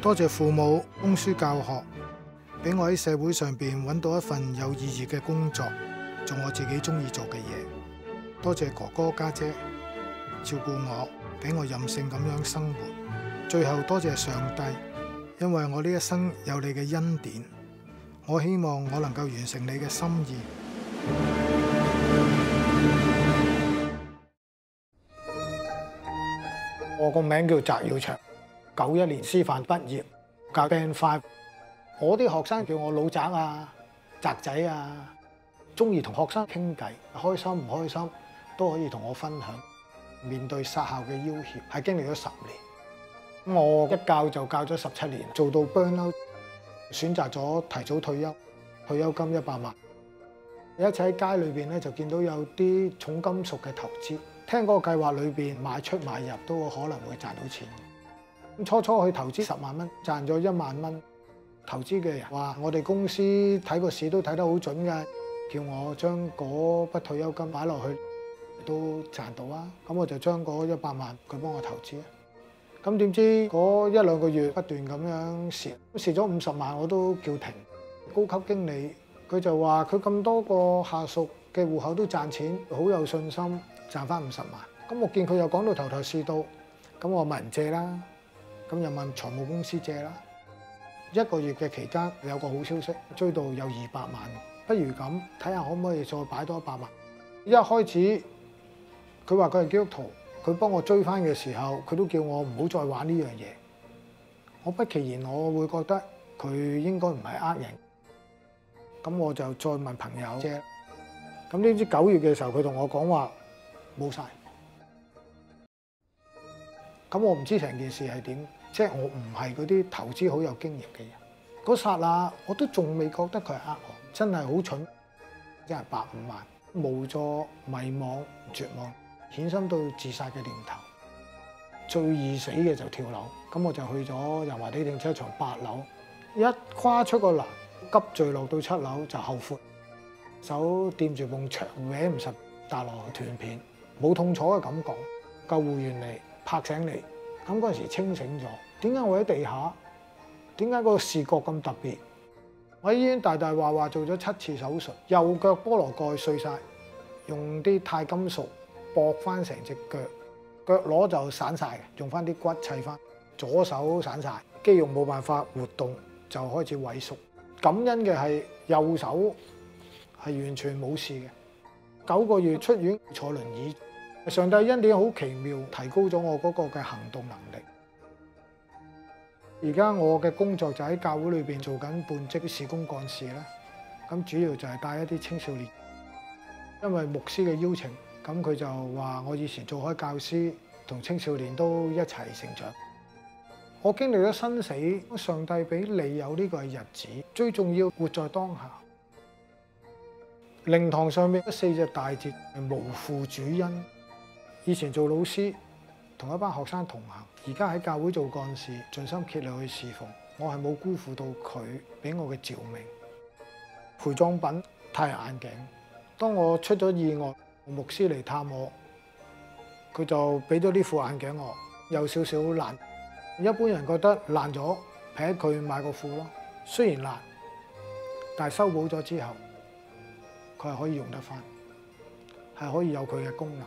多謝父母供書教學，俾我喺社會上边揾到一份有意義嘅工作，做我自己中意做嘅嘢。多謝哥哥家姐照顧我，俾我任性咁樣生活。最後多謝上帝，因為我呢一生有你嘅恩典，我希望我能夠完成你嘅心意。我個名叫翟耀祥。九一年師範畢業，教 Band Five。我啲學生叫我老宅啊、宅仔啊，中意同學生傾偈，開心唔開心都可以同我分享。面對殺校嘅要挟，係經歷咗十年。我一教就教咗十七年，做到 burnout，選擇咗提早退休，退休金一百萬。一次喺街裏邊咧，就見到有啲重金屬嘅投資，聽嗰個計劃裏邊買出買入都可能會賺到錢。初初去投資十萬蚊，賺咗一萬蚊。投資嘅人話：我哋公司睇個市都睇得好準㗎，叫我將嗰筆退休金擺落去都賺到啊！咁我就將嗰一百萬佢幫我投資啊。咁點知嗰一兩個月不斷咁樣蝕，蝕咗五十萬我都叫停。高級經理佢就話：佢咁多個下屬嘅戶口都賺錢，好有信心賺翻五十萬。咁我見佢又講到頭頭是道，咁我問人借啦。咁又問財務公司借啦。一個月嘅期間有個好消息，追到有二百萬，不如咁睇下可唔可以再擺多一百萬。一開始佢話佢係基督徒，佢幫我追翻嘅時候，佢都叫我唔好再玩呢樣嘢。我不其然，我會覺得佢應該唔係呃人。咁我就再問朋友借。咁呢知九月嘅時候，佢同我講話冇晒。咁我唔知成件事係點。即係我唔係嗰啲投資好有經驗嘅人，嗰剎那我都仲未覺得佢係呃我，真係好蠢，真係百五萬，無助、迷惘、絕望，衍生到自殺嘅念頭，最易死嘅就跳樓，咁我就去咗油麻地停車場八樓，一跨出個欄，急墜落到七樓就後悔，手掂住埲牆搲唔實，大落斷片，冇痛楚嘅感覺，救護員嚟拍醒你。咁嗰陣時清醒咗，點解我喺地下？點解個視覺咁特別？我喺醫院大大話話做咗七次手術，右腳菠蘿蓋碎晒，用啲钛金屬駁翻成隻腳，腳踝就散晒，用翻啲骨砌翻。左手散晒，肌肉冇辦法活動，就開始萎縮。感恩嘅係右手係完全冇事嘅，九個月出院坐輪椅。上帝恩典好奇妙，提高咗我嗰个嘅行动能力。而家我嘅工作就喺教会里边做紧半职事工干事啦。咁主要就系带一啲青少年，因为牧师嘅邀请，咁佢就话我以前做开教师，同青少年都一齐成长。我经历咗生死，上帝俾你有呢个日子，最重要活在当下。灵堂上面四只大字无负主恩。以前做老師，同一班學生同行；而家喺教會做幹事，盡心竭力去侍奉。我係冇辜負到佢俾我嘅召命。陪葬品太眼鏡。當我出咗意外，牧師嚟探我，佢就俾咗呢副眼鏡我，有少少爛。一般人覺得爛咗，俾佢買個副咯。雖然爛，但係修補咗之後，佢係可以用得返，係可以有佢嘅功能。